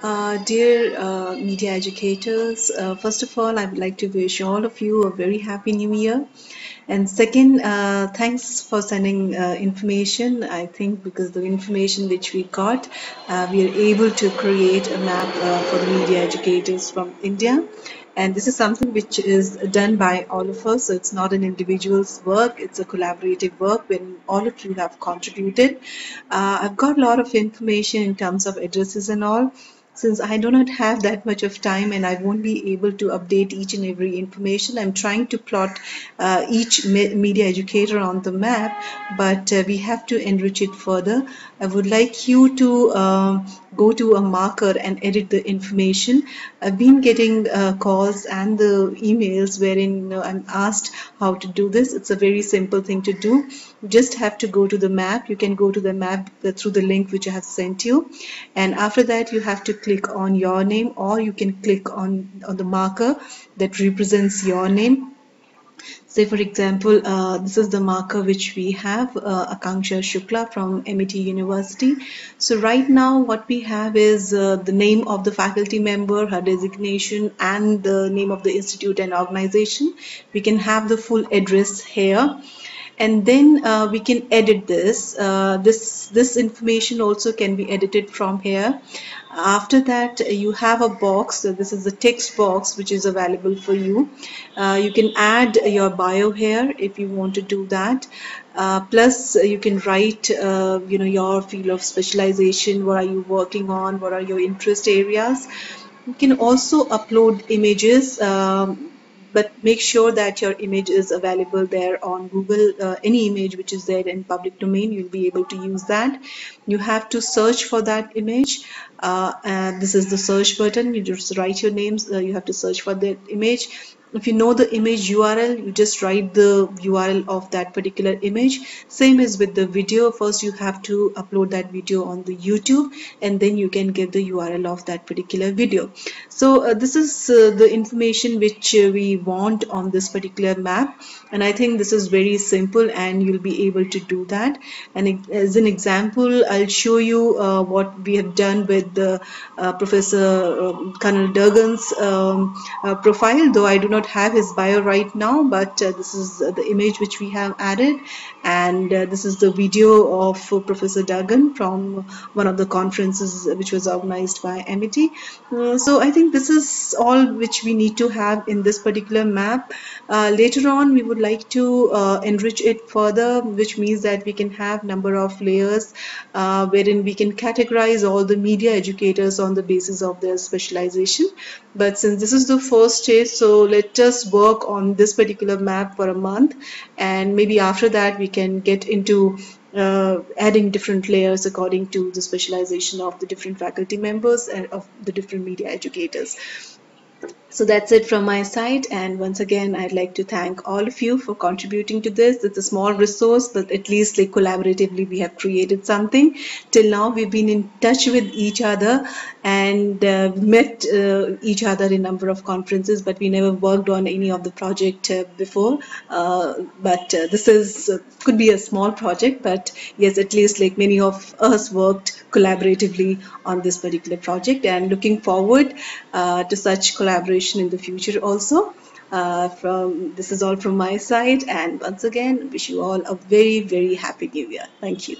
Uh, dear uh, media educators, uh, first of all, I would like to wish all of you a very happy new year. And second, uh, thanks for sending uh, information. I think because the information which we got, uh, we are able to create a map for the media educators from India. And this is something which is done by all of us. So it's not an individual's work, it's a collaborative work when all of you have contributed. I've got a lot of information in terms of addresses and all since I do not have that much of time and I won't be able to update each and every information, I'm trying to plot uh, each me media educator on the map, but uh, we have to enrich it further. I would like you to uh, go to a marker and edit the information. I've been getting uh, calls and the emails wherein I'm asked how to do this. It's a very simple thing to do. You just have to go to the map. You can go to the map through the link which I have sent you. And after that, you have to click on your name or you can click on, on the marker that represents your name Say for example, uh, this is the marker which we have, uh, Akanksha Shukla from MIT University. So right now what we have is uh, the name of the faculty member, her designation and the name of the institute and organization. We can have the full address here and then uh, we can edit this. Uh, this this information also can be edited from here. After that you have a box. So this is a text box which is available for you. Uh, you can add your bio here if you want to do that. Uh, plus you can write uh, you know your field of specialization. What are you working on? What are your interest areas? You can also upload images um, but make sure that your image is available there on Google uh, any image which is there in public domain you'll be able to use that. You have to search for that image. Uh, and this is the search button. You just write your names uh, you have to search for that image if you know the image URL you just write the URL of that particular image. Same as with the video. First you have to upload that video on the YouTube and then you can give the URL of that particular video. So uh, this is uh, the information which uh, we want on this particular map and I think this is very simple and you'll be able to do that. And as an example I'll show you uh, what we have done with the uh, Professor um, Colonel Durgan's um, uh, profile though I do not not have his bio right now but uh, this is the image which we have added and uh, this is the video of Professor Durgan from one of the conferences which was organized by MET. Uh, so I think this is all which we need to have in this particular map. Uh, later on we would like to uh, enrich it further which means that we can have number of layers wherein we can categorize all the media educators on the basis of their specialization but since this is the first stage so let just work on this particular map for a month and maybe after that we can get into uh, adding different layers according to the specialization of the different faculty members and of the different media educators. So that's it from my side and once again I'd like to thank all of you for contributing to this. It's a small resource but at least like collaboratively we have created something. Till now we've been in touch with each other and uh, met uh, each other in a number of conferences but we never worked on any of the project uh, before. Uh, but uh, this is uh, could be a small project but yes at least like many of us worked collaboratively on this particular project and looking forward to such collaboration in the future also. Uh, from this is all from my side and once again wish you all a very very happy new year thank you